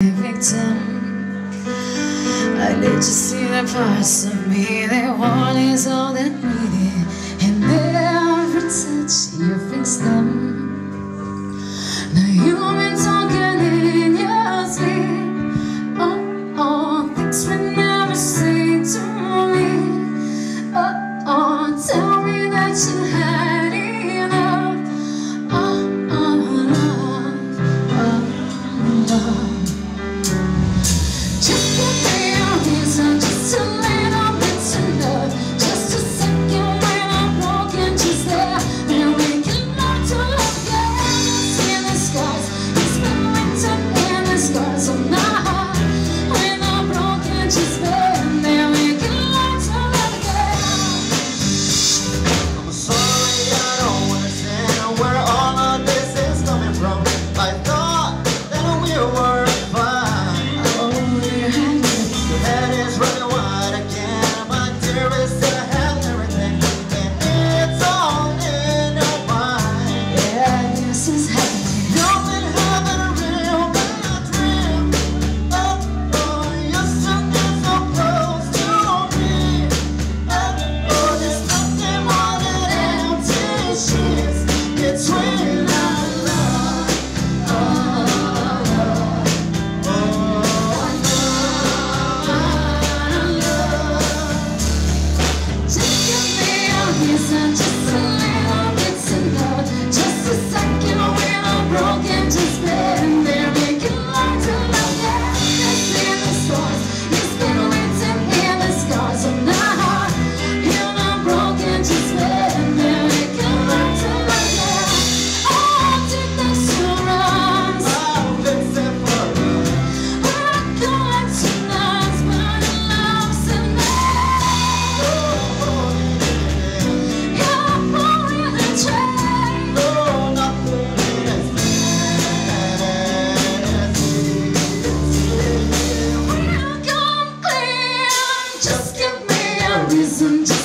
victim. I let you see the parts of me that one is all that This is listen